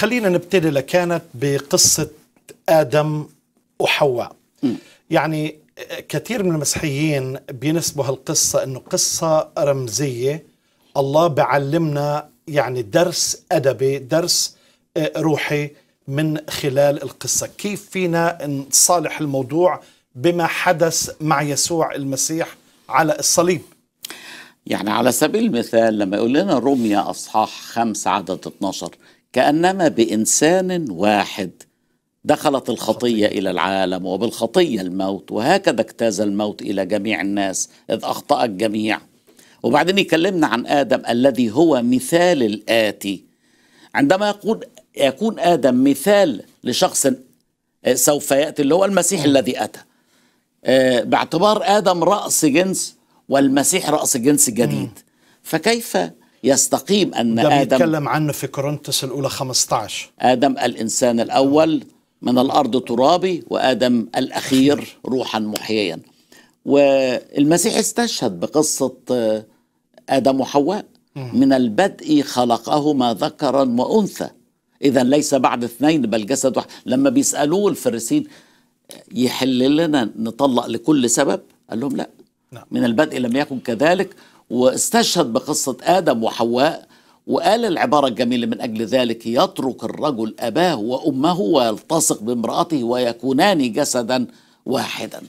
خلينا نبتدي لكانت بقصة آدم وحواء. يعني كثير من المسيحيين بينسبوا هالقصة أنه قصة رمزية. الله بعلمنا يعني درس أدبي درس آه، روحي من خلال القصة. كيف فينا نصالح الموضوع بما حدث مع يسوع المسيح على الصليب؟ يعني على سبيل المثال لما يقول لنا روميا أصحاح 5 عدد 12 كأنما بإنسان واحد دخلت الخطية إلى العالم وبالخطية الموت وهكذا اجتاز الموت إلى جميع الناس إذ أخطأ الجميع. وبعدين يكلمنا عن آدم الذي هو مثال الآتي. عندما يقول يكون آدم مثال لشخص آه، سوف يأتي اللي هو المسيح الذي أتى. آه، باعتبار آدم رأس جنس والمسيح رأس جنس جديد. فكيف يستقيم أن ده آدم بيتكلم عنه في كورنثوس الأولى 15 آدم الإنسان الأول من الأرض ترابي وآدم الأخير روحا محييا. والمسيح استشهد بقصة آه، آدم وحواء. من البدء خلقهما ذكرا وأنثى. إذا ليس بعد اثنين بل جسد واحد. لما بيسألوه الفريسين يحل لنا نطلق لكل سبب؟ قال لهم لا. نعم. من البدء لم يكن كذلك واستشهد بقصة آدم وحواء وقال العبارة الجميلة من أجل ذلك يترك الرجل أباه وأمه ويلتصق بامرأته ويكونان جسدا واحدا